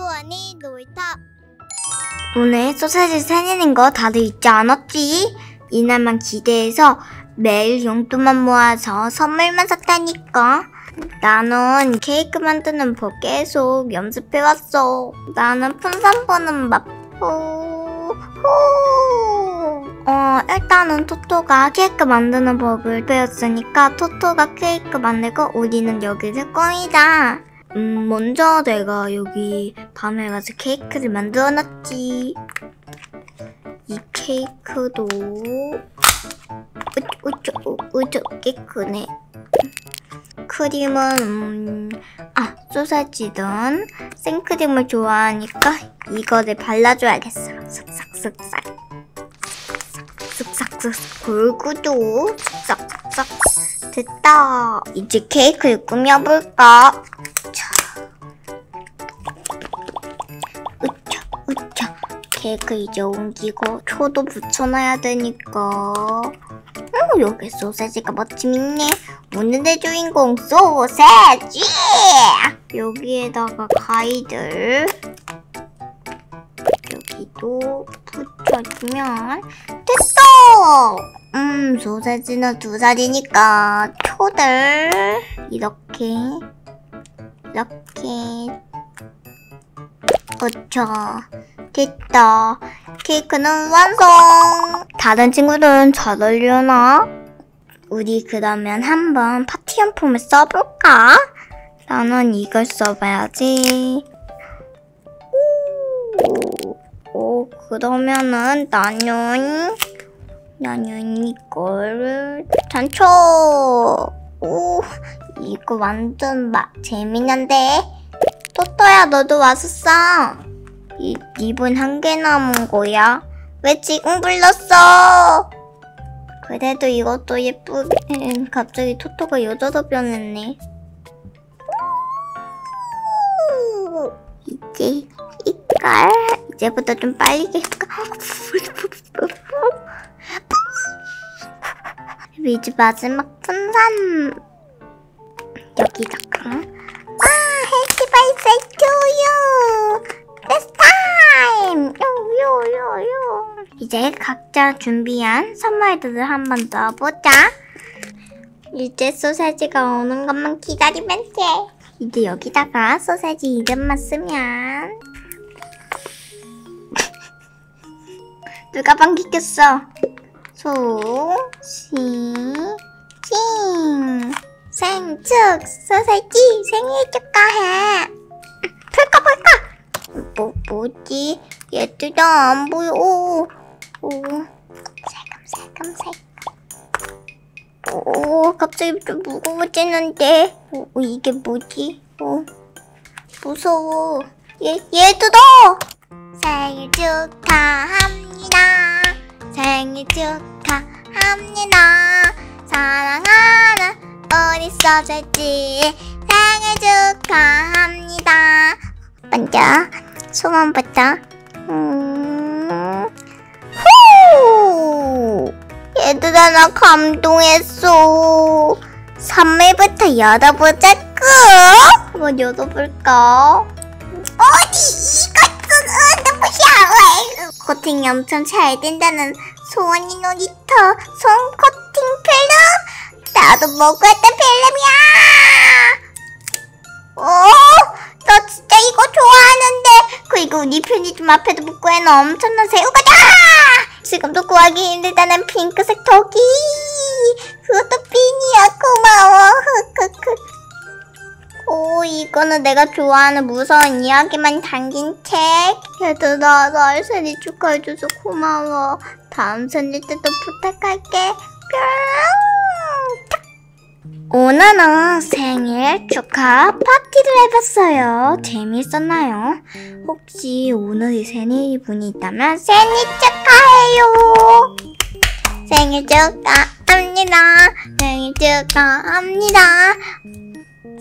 소원이 놀이터 오늘 소세지 생일인 거 다들 잊지 않았지? 이날만 기대해서 매일 용돈만 모아서 선물만 샀다니까. 나는 케이크 만드는 법 계속 연습해왔어. 나는 풍선 부는 맛보. 어, 일단은 토토가 케이크 만드는 법을 배웠으니까 토토가 케이크 만들고 우리는 여기를 꾸미자. 음, 먼저 내가 여기 밤에 가서 케이크를 만들어 놨지. 이 케이크도 우쭈 우쭈 꽤 크네. 크림은 음, 아 소세지든 생크림을 좋아하니까 이거를 발라줘야겠어. 쓱싹쓱싹 쓱싹쓱싹 골고루 쓱싹쓱싹 됐다. 이제 케이크를 꾸며볼까? 케이크 이제 옮기고 초도 붙여놔야 되니까. 어 여기 소세지가 멋짐 있네. 오늘의 주인공 소세지! 여기에다가 가위들 여기도 붙여주면 됐다 음 소세지는 두 살이니까 초들 이렇게 이렇게 그쵸. 됐다. 케이크는 완성! 다른 친구들은 잘 어울려나? 우리 그러면 한번 파티 용품을 써볼까? 나는 이걸 써봐야지. 오, 오 그러면은 나는 나는 이거를 단초. 오, 이거 완전 막 재미난데. 토토야 너도 왔었어. 이 입은 한 개 남은 거야. 왜 지금 불렀어? 그래도 이것도 예쁘게 갑자기 토토가 여자로 변했네. 이제 이걸 이제부터 좀 빨리 할까? 이제 마지막 분산 여기다가 요요요요 이제 각자 준비한 선물들을 한번 넣어보자. 이제 소세지가 오는 것만 기다리면 돼. 이제 여기다가 소세지 이름만 쓰면. 누가 방귀 꼈어? 소시징. 생축 소세지 생일 축하해. 풀까 풀까 뭐 뭐지 얘들아 안 보여. 오, 오. 살금살금 살 오 갑자기 좀 무거워지는데. 오, 오, 이게 뭐지? 오 무서워. 얘 얘들아! 생일 축하합니다. 생일 축하합니다. 사랑하는 우리 소세지 생일 축하합니다. 먼저 소원 부터 얘들아 나 감동했어. 선물부터 열어보자꾸 한번 열어볼까? 어디 이것은 은드부샤워 코팅이 엄청 잘 된다는 소원이 놀이터 손 코팅 필름? 나도 먹었던 필름이야. 어? 나 진짜 이거 좋아하는데. 그리고 우리 편의점 앞에도 묶어놓은 엄청난 새우가다 지금도 구하기 힘들다는 핑크색 토끼 그것도 핀이야 고마워. 오 이거는 내가 좋아하는 무서운 이야기만 담긴 책. 얘들아 날 생일 축하해줘서 고마워. 다음 생일 때도 부탁할게. 뿅 오늘은 생일 축하 파티를 해봤어요. 재미있었나요? 혹시 오늘이 생일이 분이 있다면 생일 축하해요. 생일 축하합니다. 생일 축하합니다.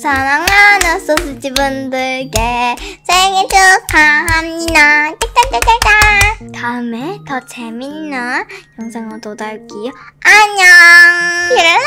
사랑하는 소시지 분들께 생일 축하합니다. 짝짝짝짝짝. 다음에 더 재밌는 영상으로 돌아올게요. 안녕.